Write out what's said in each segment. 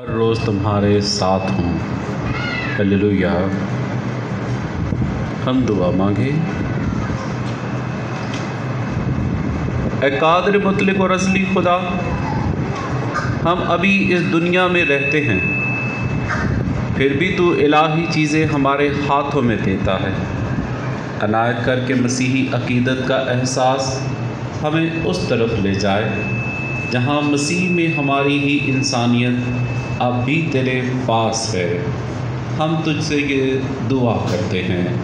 हर रोज़ तुम्हारे साथ हूँ। हालेलुया हम दुआ मांगे। एकादर कादर मुतलिक और असली खुदा, हम अभी इस दुनिया में रहते हैं। फिर भी तू इलाही चीज़ें हमारे हाथों में देता है। अनायत करके मसीही अकीदत का एहसास हमें उस तरफ़ ले जाए, जहाँ मसीह में हमारी ही इंसानियत अब भी तेरे पास है। हम तुझसे ये दुआ करते हैं।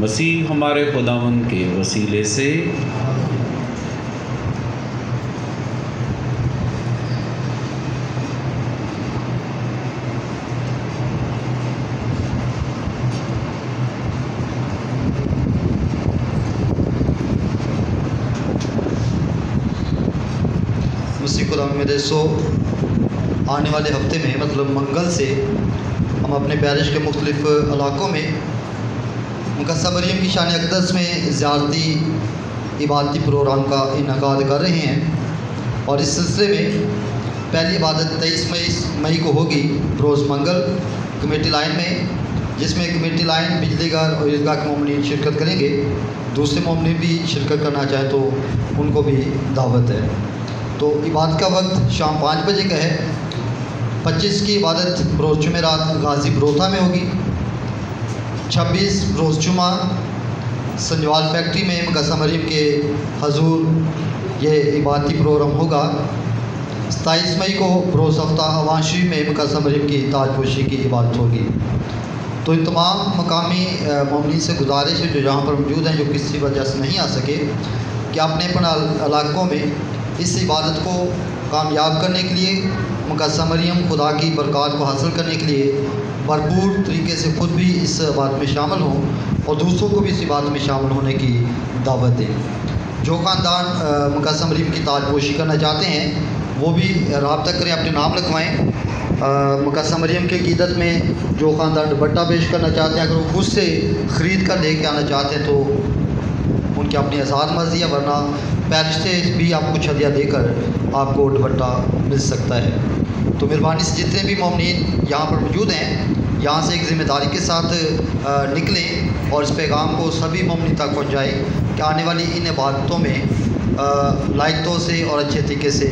मसीह हमारे खुदावन के वसीले से। मसीह खुदा मेरे सो। आने वाले हफ़्ते में मतलब मंगल से हम अपने पैरिश के मुख्तलिफ़ इलाकों में मुकसा मरीम की शान अकदस में ज़्यारती इबादती प्रोग्राम का इनका कर रहे हैं। और इस सिलसिले में पहली इबादत तेईस मई मई को होगी, रोज़ मंगल कमेटी लाइन में, जिसमें कमेटी लाइन बिजली घर और ईदगाह के ममनिन शिरकत करेंगे। दूसरे ममनिन भी शिरकत करना चाहें तो उनको भी दावत है। तो इबादत का वक्त शाम पाँच बजे का है। पच्चीस की इबादत रोज़ जुमेरात गाज़ी बरोथा में होगी। छब्बीस रोज़ जुमा संजवाल फैक्ट्री में मकसा मरीम के हजूर ये इबादती प्रोग्राम होगा। सताईस मई को रोज़ हफ़्ता अवाशी में मकसा मरीम की ताजपोशी की इबादत होगी। तो इन तमाम मकामी ममनी से गुजारिश है जो यहाँ पर मौजूद हैं, जो किसी वजह से नहीं आ सके, कि अपने अपने इलाकों में इस इबादत को कामयाब करने के लिए मुकदसा मरियम, खुदा की बरक़ात को हासिल करने के लिए भरपूर तरीके से ख़ुद भी इस बात में शामिल हों और दूसरों को भी इस बात में शामिल होने की दावत दें। जो ख़ानदान मुकदसा मरियम की ताजपोशी करना चाहते हैं, वो भी रबता करें, अपने नाम लिखवाएँ। मुकदसा मरियम के कीदत में जो ख़ानदान दुपट्टा पेश करना चाहते हैं, अगर वो खुद से ख़रीद कर लेके आना चाहते हैं तो उनकी अपनी आज़ाद मर्ज़ी है, वरना पैरिश से भी आपको कुछ हदिया देकर आपको दुपट्टा मिल सकता है। तो मेहरबानी से जितने भी ममनिन यहाँ पर मौजूद हैं, यहाँ से एक ज़िम्मेदारी के साथ निकलें और इस पैगाम को सभी ममनी तक पहुँचाएँ कि आने वाली इन इबादतों में लायकतों से और अच्छे तरीके से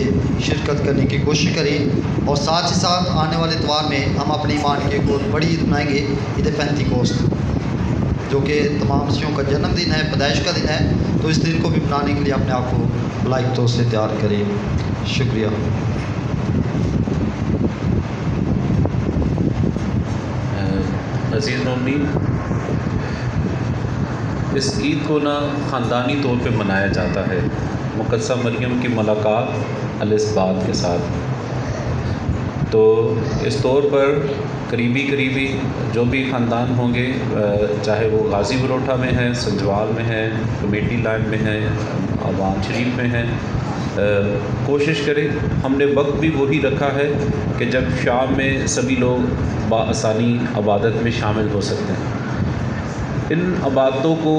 शिरकत करने की कोशिश करें और साथ ही साथ आने वाले इतवार में हम अपने ईमान की बहुत बड़ी ईद मनाएँगे ईद पैंती कोस्त जो कि तमाम मसीहों का जन्मदिन है, पैदाइश का दिन है तो इस दिन को भी मनाने के लिए अपने आप को लायकतों से तैयार करें। शुक्रिया। अज़ीज़ ममनी इस ईद को ना ख़ानदानी तौर पे मनाया जाता है। मुकदसा मरियम की मुलाकात अलस्बात के साथ। तो इस तौर पर करीबी करीबी जो भी ख़ानदान होंगे चाहे वो गाज़ी बरोठा में है, संजवाल में है, कमेटी लाइन में है, आवाम शरीफ में है कोशिश करें, हमने वक्त भी वही रखा है कि जब शाम में सभी लोग बसानी आबादत में शामिल हो सकते हैं। इन आबादतों को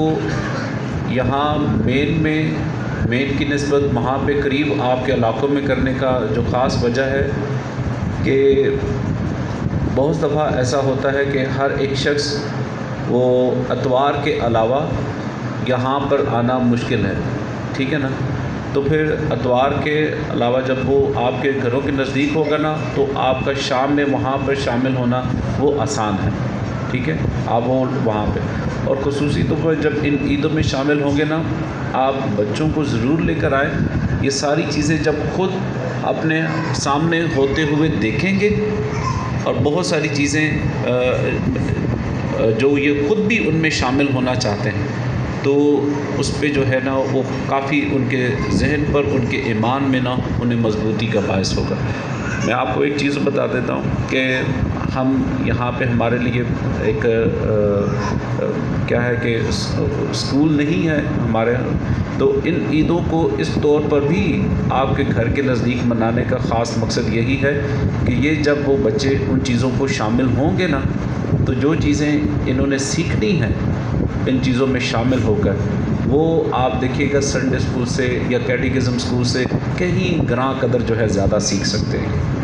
यहाँ मेन में, मेन की नस्बत वहाँ पे करीब आपके इलाकों में करने का जो ख़ास वजह है कि बहुत दफ़ा ऐसा होता है कि हर एक शख्स वो अतवार के अलावा यहाँ पर आना मुश्किल है, ठीक है ना? तो फिर अतवार के अलावा जब वो आपके घरों के नज़दीक होगा ना तो आपका शाम में वहाँ पर शामिल होना वो आसान है, ठीक है? आप वो वहाँ पे। और खसूसी तौर पर जब इन ईदों में शामिल होंगे ना, आप बच्चों को ज़रूर लेकर आएँ। ये सारी चीज़ें जब खुद अपने सामने होते हुए देखेंगे और बहुत सारी चीज़ें जो ये ख़ुद भी उनमें शामिल होना चाहते हैं तो उस पर जो है ना वो काफ़ी उनके जहन पर, उनके ईमान में ना उन्हें मजबूती का बायस होगा। मैं आपको एक चीज़ बता देता हूँ कि हम यहाँ पे हमारे लिए एक आ, आ, क्या है कि स्कूल नहीं है हमारे तो इन ईदों को इस तौर पर भी आपके घर के नज़दीक मनाने का ख़ास मकसद यही है कि ये जब वो बच्चे उन चीज़ों को शामिल होंगे ना तो जो चीज़ें इन्होंने सीखनी हैं इन चीज़ों में शामिल होकर वो आप देखिएगा संडे स्कूल से या कैटिकिज़म स्कूल से कहीं ग्रां कदर जो है ज़्यादा सीख सकते हैं।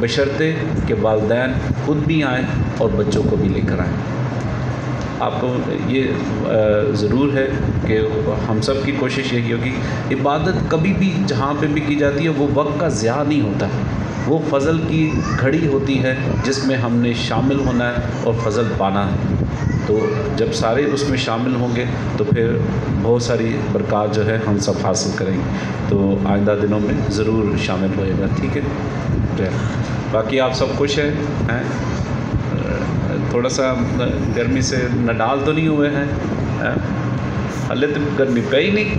बशर्ते कि वालदेन खुद भी आएँ और बच्चों को भी लेकर आएँ। आपको ये ज़रूर है कि हम सब की कोशिश यही होगी। इबादत कभी भी जहाँ पे भी की जाती है, वो वक्त का ज़्यादा नहीं होता। वो फ़ज़ल की घड़ी होती है जिसमें हमने शामिल होना है और फ़ज़ल पाना है। तो जब सारे उसमें शामिल होंगे तो फिर बहुत सारी बरकत जो है हम सब हासिल करेंगे। तो आइंदा दिनों में ज़रूर शामिल होएगा, ठीक है? बाकी आप सब खुश हैं हैं? थोड़ा सा गर्मी से नडाल तो नहीं हुए हैं हले तो गर्मी पे ही नहीं।